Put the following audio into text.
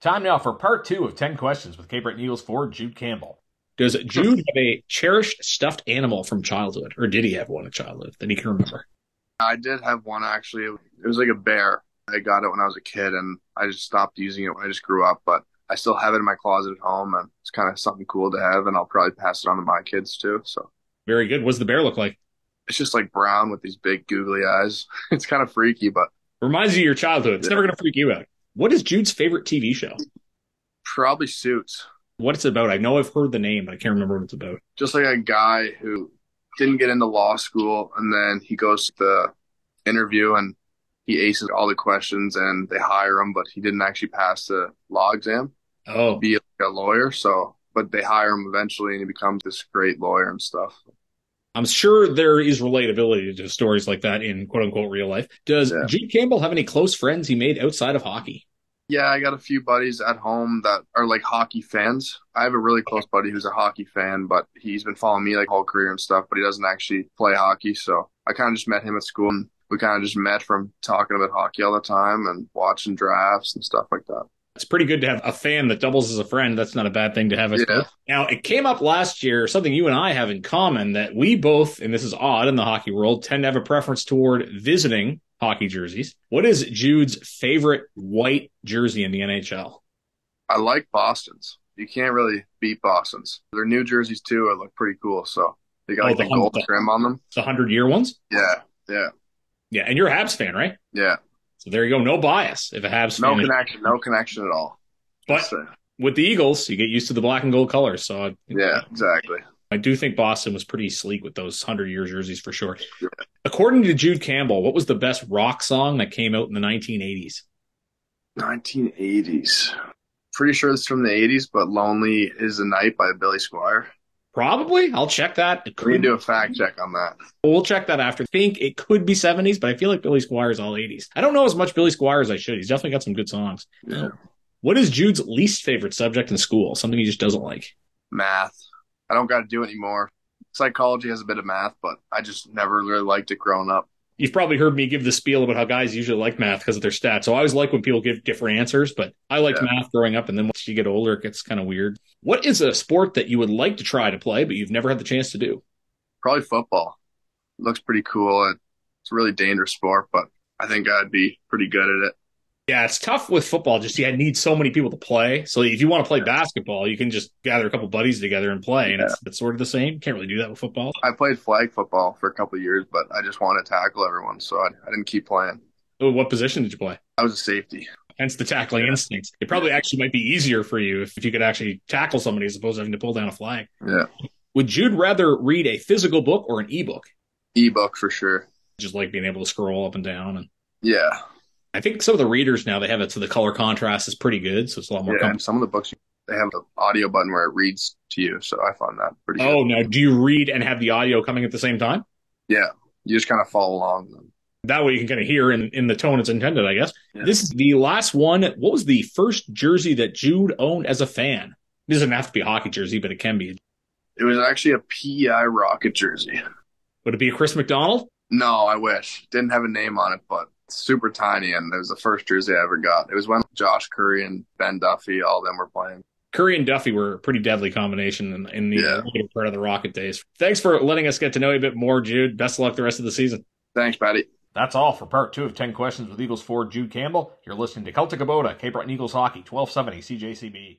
Time now for part two of 10 questions with Cape Breton Eagles for Jude Campbell. Does Jude have a cherished stuffed animal from childhood, or did he have one in childhood that he can remember? I did have one actually. It was like a bear. I got it when I was a kid, and I just stopped using it when I just grew up. But I still have it in my closet at home, and it's kind of something cool to have. And I'll probably pass it on to my kids too. So very good. What's the bear look like? It's just like brown with these big googly eyes. It's kind of freaky, but reminds you of your childhood. It's yeah. never gonna freak you out. What is Jude's favorite TV show? Probably Suits. What it's about? I know I've heard the name, but I can't remember what it's about. Just like a guy who didn't get into law school, and then he goes to the interview and he aces all the questions, and they hire him, but he didn't actually pass the law exam. Oh, be like a lawyer. So, but they hire him eventually, and he becomes this great lawyer and stuff. I'm sure there is relatability to stories like that in quote unquote real life. Does yeah. Jude Campbell have any close friends he made outside of hockey? Yeah, I got a few buddies at home that are like hockey fans. I have a really close buddy who's a hockey fan, but he's been following me like whole career and stuff, but he doesn't actually play hockey. So I kind of just met him at school and we kind of just met from talking about hockey all the time and watching drafts and stuff like that. It's pretty good to have a fan that doubles as a friend. That's not a bad thing to have. As Yeah. Now, it came up last year, something you and I have in common that we both, and this is odd in the hockey world, tend to have a preference toward visiting hockey jerseys. What is Jude's favorite white jersey in the NHL? I like Boston's. You can't really beat Boston's. Their new jerseys too look pretty cool. So they got oh, like the, the gold the, trim on them. The hundred year ones. Yeah, yeah, yeah. And you're a Habs fan, right? Yeah. So there you go. No bias if a Habs no fan. No connection. No connection at all. But with the Eagles, you get used to the black and gold colors. So I, yeah, exactly. I do think Boston was pretty sleek with those 100 year jerseys for sure. According to Jude Campbell, what was the best rock song that came out in the 1980s? 1980s. Pretty sure it's from the 80s, but Lonely is the Night by Billy Squier. Probably. I'll check that. It we can do a fact check on that. We'll check that after. I think it could be 70s, but I feel like Billy Squier is all 80s. I don't know as much Billy Squier as I should. He's definitely got some good songs. Yeah. What is Jude's least favorite subject in school? Something he just doesn't like? Math. I don't got to do anymore. Psychology has a bit of math, but I just never really liked it growing up. You've probably heard me give the spiel about how guys usually like math because of their stats. So I always like when people give different answers, but I liked yeah. math growing up. And then once you get older, it gets kind of weird. What is a sport that you would like to try to play, but you've never had the chance to do? Probably football. It looks pretty cool. It's a really dangerous sport, but I think I'd be pretty good at it. Yeah, it's tough with football. Just you need so many people to play. So if you want to play basketball, you can just gather a couple buddies together and play, and yeah. it's, it's sort of the same. Can't really do that with football. I played flag football for a couple years, but I just wanted to tackle everyone, so I, I didn't keep playing. Oh, what position did you play? I was a safety. Hence the tackling yeah. instincts. It probably actually might be easier for you if, if you could actually tackle somebody as opposed to having to pull down a flag. Yeah. Would Jude rather read a physical book or an ebook? Ebook for sure. Just like being able to scroll up and down and. Yeah, I think some of the readers now they have it so the color contrast is pretty good, so it's a lot more. Yeah, some of the books they have the audio button where it reads to you, so I find that pretty. Oh, good. now do you read and have the audio coming at the same time? Yeah, you just kind of follow along. That way you can kind of hear in, in the tone it's intended, I guess. Yeah. This is the last one. What was the first jersey that Jude owned as a fan? It doesn't have to be a hockey jersey, but it can be. It was actually a PEI Rocket jersey. Would it be a Chris McDonald? No, I wish. Didn't have a name on it, but super tiny, and it was the first jersey I ever got. It was when Josh Currie and Ben Duffy, all of them were playing. Currie and Duffy were a pretty deadly combination in, in the yeah. part of the Rocket days. Thanks for letting us get to know you a bit more, Jude. Best of luck the rest of the season. Thanks, Patty. That's all for part two of 10 questions with Eagles forward Jude Campbell. You're listening to Celtic Abota, Cape Breton Eagles Hockey, 1270 CJCB.